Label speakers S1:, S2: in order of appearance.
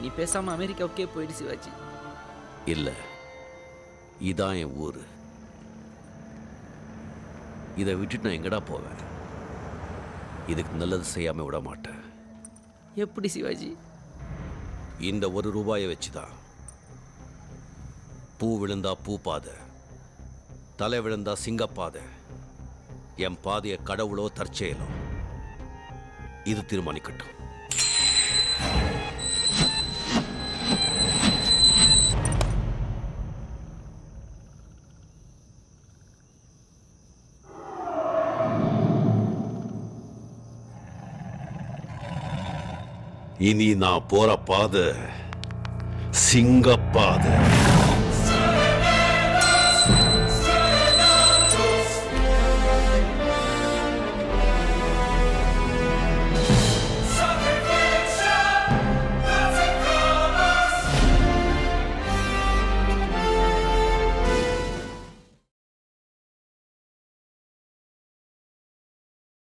S1: நீ பேசாம அமெரிக்காவுக்கே போயிடு சிவாஜி.
S2: இல்ல. இதான் என் ஊரு. இதை விட்டுட்டு நான் எங்கடா போவேன்? இதுக்கு நல்லது செய்யாம விட மாட்டேன்.
S1: எப்படி சிவாஜி?
S2: இந்த ஒரு ரூபாயை வச்சுதான். பூ விழுந்தா பூ பாதை. தலை விழுந்தா சிங்கப்பாதை. என் பாதையை கடவுளோ தற்செயலோ இது தீர்மானிக்கட்டும். இனி நான் போற பாதை சிங்கப்பாதை